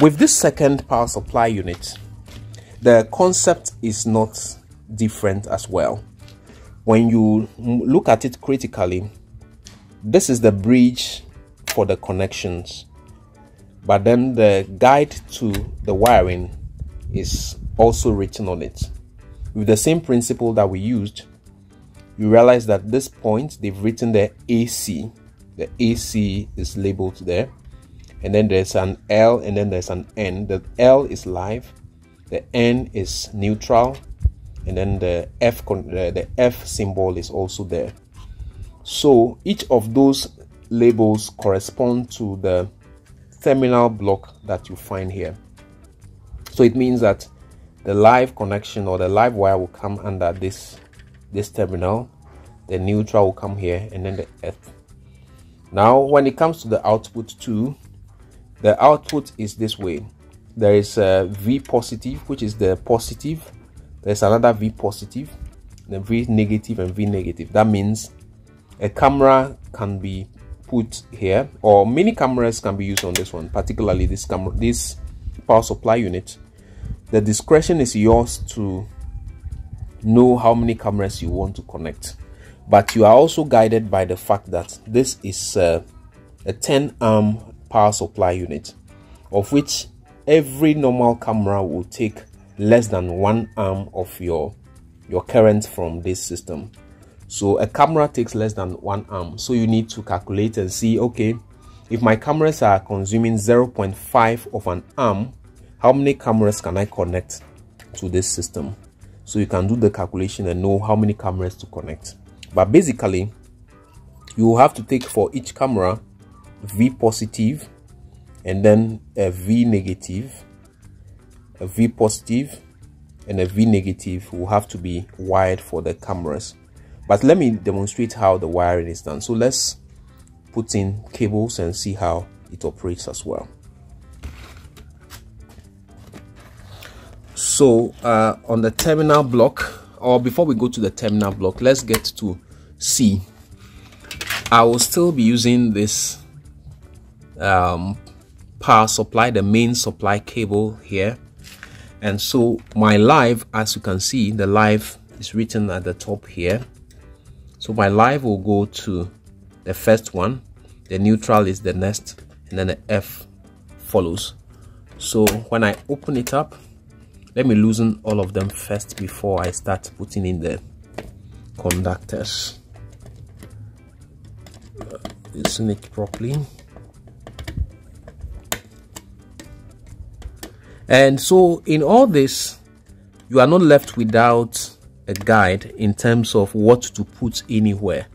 with this second power supply unit the concept is not different as well. When you look at it critically this is the bridge for the connections. But then the guide to the wiring is also written on it. With the same principle that we used you realize that this point they've written the AC the AC is labeled there and then there's an L and then there's an N. The L is live the N is neutral and then the F the F symbol is also there. So each of those labels correspond to the terminal block that you find here. So it means that the live connection or the live wire will come under this this terminal the neutral will come here and then the F. Now when it comes to the output too the output is this way. There is a V positive which is the positive. There's another V positive then V negative and V negative. That means a camera can be put here or many cameras can be used on this one particularly this camera this power supply unit. The discretion is yours to know how many cameras you want to connect. But you are also guided by the fact that this is uh, a 10 amp power supply unit of which every normal camera will take less than one amp of your your current from this system. So a camera takes less than one amp. So you need to calculate and see okay if my cameras are consuming 0.5 of an amp how many cameras can i connect to this system? So you can do the calculation and know how many cameras to connect. But basically you have to take for each camera v positive and then a v negative. A v positive and a v negative will have to be wired for the cameras. But let me demonstrate how the wiring is done. So let's put in cables and see how it operates as well. So uh, on the terminal block or before we go to the terminal block let's get to C I will still be using this um, power supply the main supply cable here. And so my live as you can see the live is written at the top here. So my live will go to the first one the neutral is the next and then the F follows. So when I open it up let me loosen all of them first before I start putting in the conductors. Loosen it properly and so in all this you are not left without a guide in terms of what to put anywhere.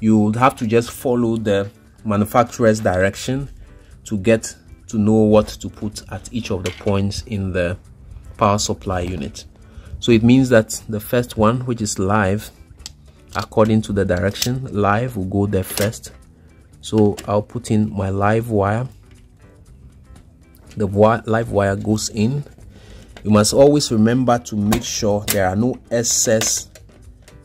You would have to just follow the manufacturer's direction to get to know what to put at each of the points in the power supply unit. So it means that the first one which is live according to the direction live will go there first. So I'll put in my live wire the live wire goes in you must always remember to make sure there are no excess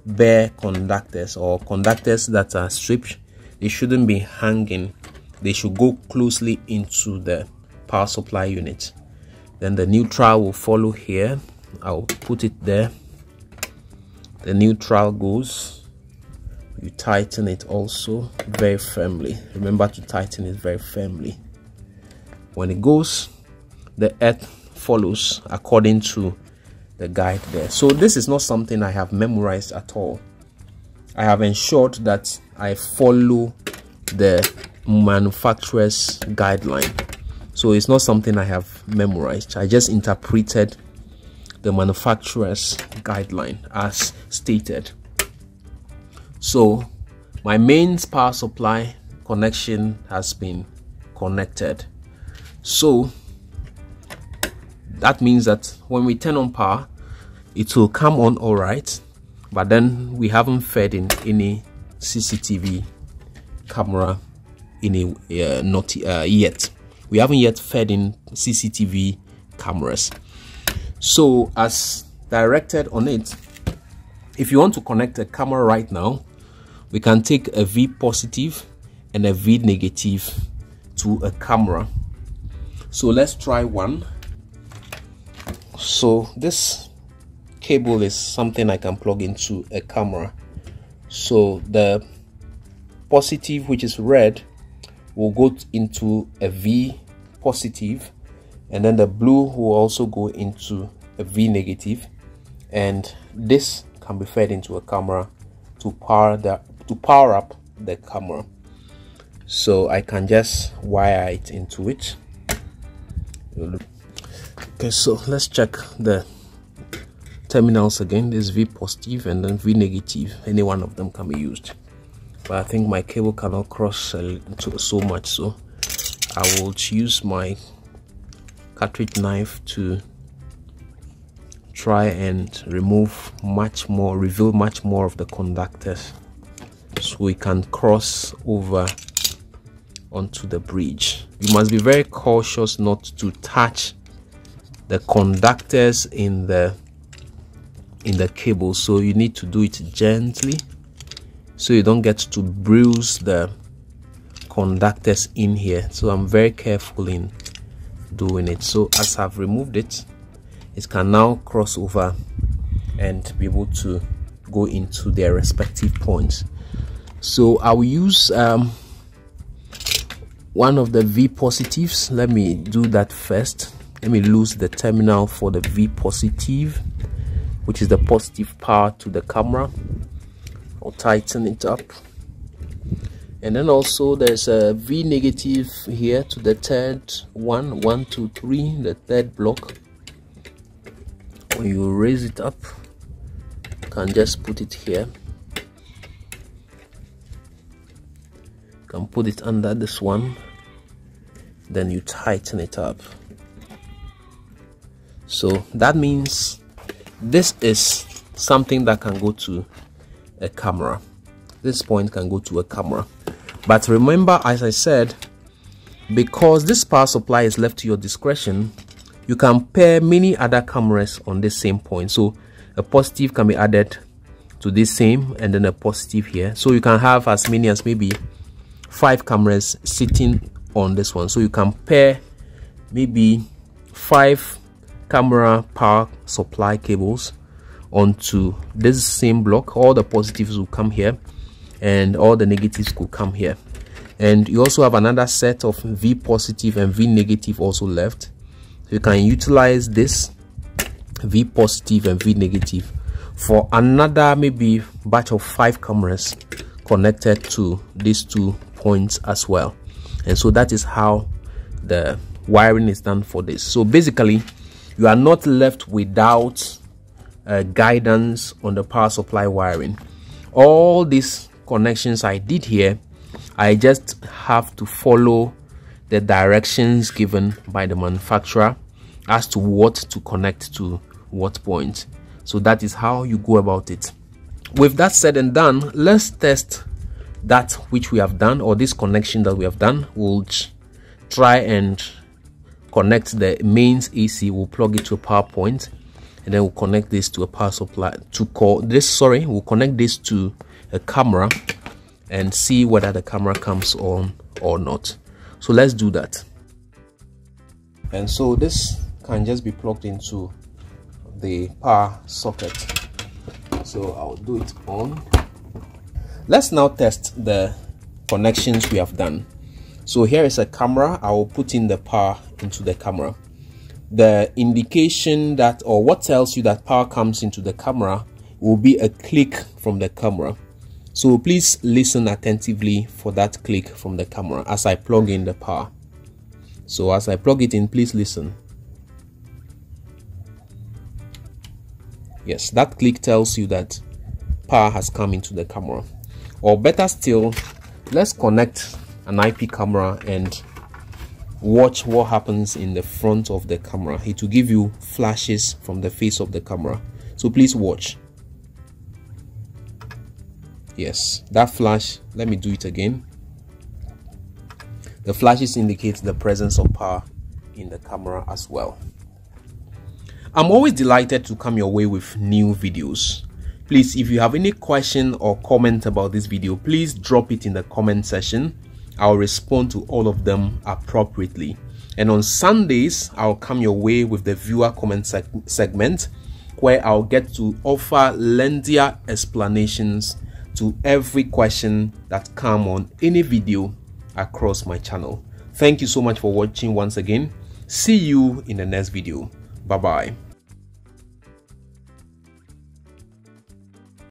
bare conductors or conductors that are stripped. They shouldn't be hanging. They should go closely into the power supply unit. Then the neutral will follow here. I'll put it there. The neutral goes. You tighten it also very firmly. Remember to tighten it very firmly when it goes the earth follows according to the guide there. So this is not something i have memorized at all. I have ensured that i follow the manufacturer's guideline. So it's not something i have memorized. I just interpreted the manufacturer's guideline as stated. So my main power supply connection has been connected so that means that when we turn on power it will come on all right but then we haven't fed in any cctv camera in a uh, not uh, yet. We haven't yet fed in cctv cameras. So as directed on it if you want to connect a camera right now we can take a v positive and a v negative to a camera so let's try one. So this cable is something I can plug into a camera. So the positive which is red will go into a V positive and then the blue will also go into a V negative and this can be fed into a camera to power the to power up the camera. So I can just wire it into it okay so let's check the terminals again. This V positive and then V negative. Any one of them can be used. But I think my cable cannot cross uh, so much so I will use my cartridge knife to try and remove much more reveal much more of the conductors so we can cross over onto the bridge. You must be very cautious not to touch the conductors in the in the cable. So you need to do it gently so you don't get to bruise the conductors in here. So i'm very careful in doing it. So as i've removed it it can now cross over and be able to go into their respective points. So i'll use um, one of the v positives let me do that first. Let me lose the terminal for the v positive which is the positive power to the camera. I'll tighten it up. And then also there's a v negative here to the third one one two three the third block. When you raise it up you can just put it here can put it under this one. Then you tighten it up. So that means this is something that can go to a camera. This point can go to a camera. But remember as i said because this power supply is left to your discretion you can pair many other cameras on this same point. So a positive can be added to this same and then a positive here. So you can have as many as maybe five cameras sitting on this one. So you can pair maybe five camera power supply cables onto this same block. All the positives will come here and all the negatives could come here. And you also have another set of v positive and v negative also left. So you can utilize this v positive and v negative for another maybe batch of five cameras connected to these two points as well. And so that is how the wiring is done for this. So basically you are not left without uh, guidance on the power supply wiring. All these connections i did here i just have to follow the directions given by the manufacturer as to what to connect to what point. So that is how you go about it. With that said and done let's test that which we have done or this connection that we have done we'll try and connect the mains AC we'll plug it to a power point and then we'll connect this to a power supply to call this sorry we'll connect this to a camera and see whether the camera comes on or not. So let's do that. And so this can just be plugged into the power socket. So I'll do it on let's now test the connections we have done. So here is a camera. I will put in the power into the camera. The indication that or what tells you that power comes into the camera will be a click from the camera. So please listen attentively for that click from the camera as i plug in the power. So as i plug it in please listen. Yes that click tells you that power has come into the camera or better still let's connect an IP camera and watch what happens in the front of the camera. It will give you flashes from the face of the camera. So please watch. Yes that flash let me do it again. The flashes indicate the presence of power in the camera as well. I'm always delighted to come your way with new videos please if you have any question or comment about this video please drop it in the comment section i'll respond to all of them appropriately And on Sundays, I'll come your way with the viewer comment seg- segment where I'll get to offer lengthier explanations to every question that come on any video across my channel. Thank you so much for watching once again. See you in the next video. Bye bye.